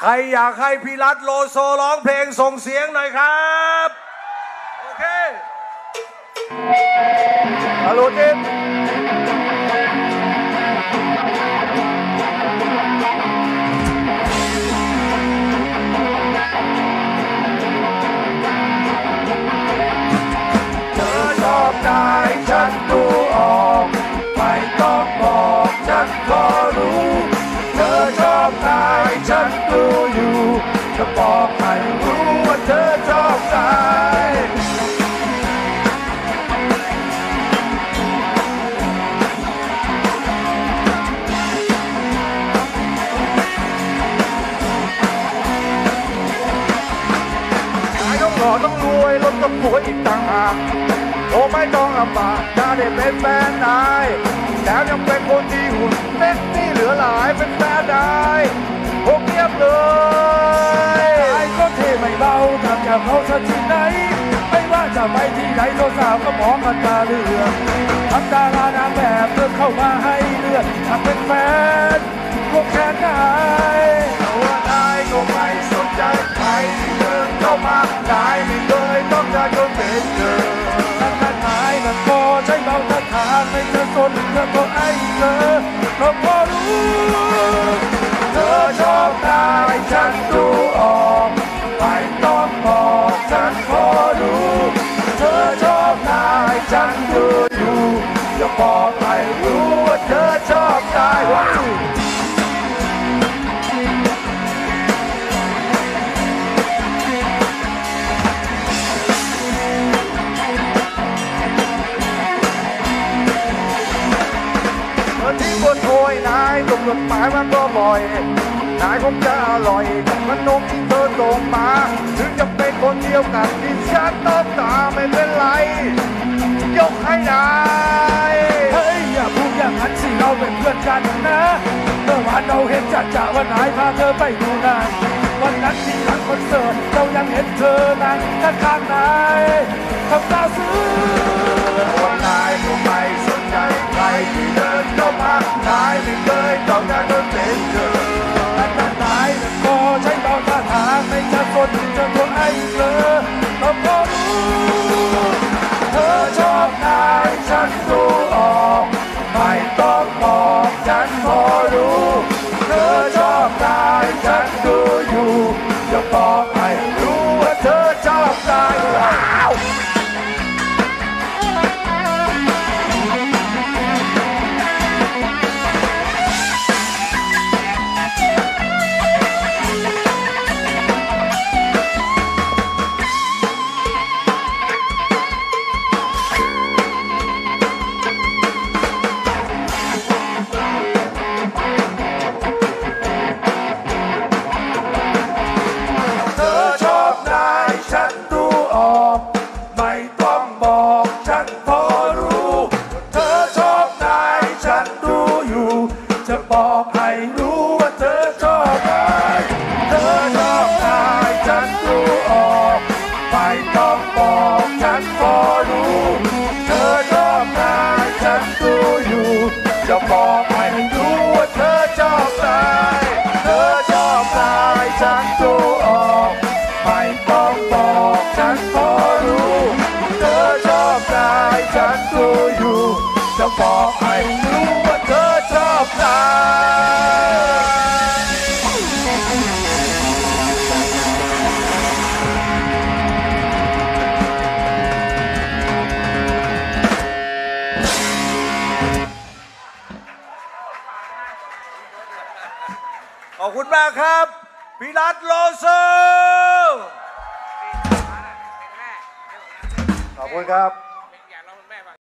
ใครอยากให้พี่รัตโลโซร้องเพลงส่งเสียงหน่อยครับ โอเคฮัลโหลจิม รู้ว่าเธอชอบใจขายต้องหล่อต้องรวยรถต้องสวยอีกต่างหากโอ้ไม่ต้องลำบากจะได้เป็นแฟนนายแล้วยังเป็นคนที่หุ่นเซ็กากเขาซะที่ไหน ไม่ว่าจะไปที่ไหนสาวก็มองกันตาเลือกทำดารานางแบบเดินเข้ามาให้เลือกทำเป็นแฟนก็แค่ไหนตัวนายก็ไม่สนใจใครที่เดินเข้ามานายไม่เคยต้องการคนเป็นเธอนั่นนั่นนายนั่นก็ใช้เบาท่าทางไม่เธอสนเธอก็ไอ้เธอเพราะพอรู้เธอชอบนาย ยนายตกหล่นหมายมันก็บ่อย นายคงจะอร่อยกับขนมที่เธอส่งมา ถึงจะเป็นคนเดียวกันที่ฉันต้องตามไม่เป็นไร ยกให้นายเฮ้ยอย่าพูดอย่างนั้นสิเราเป็นเพื่อนกันนะเมื่อวานเราเห็นจัดจ่าว่านายพาเธอไปดูหนางวันนั้นที่หลังคอนเสิร์ตเรายังเห็นเธอนั่งข้างๆนายทำตาซื้อว่านายก็ไม่สนใจใคร ที่เดินเข้ามานายไม่เคยต้องการคนเป็นเธอแต่ตายนั้นก็ใช้เบาท่าทางไม่จะสนจะตัวไอ้เธอ จะบอกให้รู้ว่าเธอชอบใครเธอชอบนายฉันดูออกไม่ต้องบอกฉันพอรู้ เธอชอบนายฉันดูอยู่ จะบอกให้รู้ คุณมากครับพี่รัตโลโซ ขอบคุณครับ